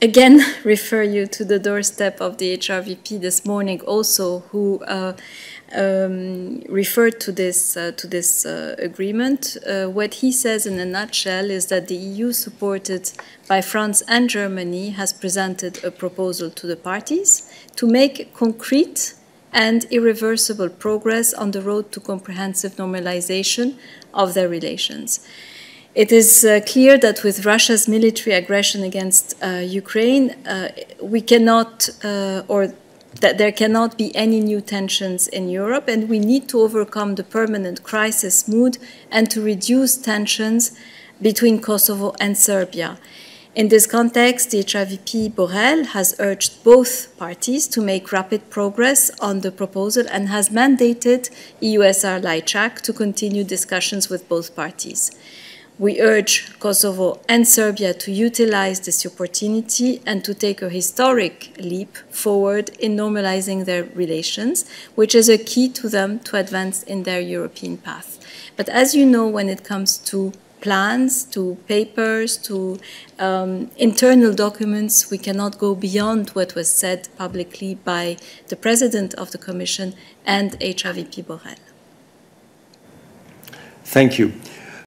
again refer you to the doorstep of the HRVP this morning, also, who uh, um, referred to this uh, to this uh, agreement. Uh, what he says in a nutshell is that the EU, supported by France and Germany, has presented a proposal to the parties to make concrete and irreversible progress on the road to comprehensive normalization of their relations. It is uh, clear that with Russia's military aggression against uh, Ukraine, uh, we cannot, uh, or that there cannot be any new tensions in Europe, and we need to overcome the permanent crisis mood and to reduce tensions between Kosovo and Serbia. In this context, the HRVP Borrell has urged both parties to make rapid progress on the proposal and has mandated EUSR Lajčák to continue discussions with both parties. We urge Kosovo and Serbia to utilize this opportunity and to take a historic leap forward in normalizing their relations, which is a key to them to advance in their European path. But as you know, when it comes to plans, to papers, to um, internal documents. We cannot go beyond what was said publicly by the President of the Commission and HRVP Borrell. Thank you.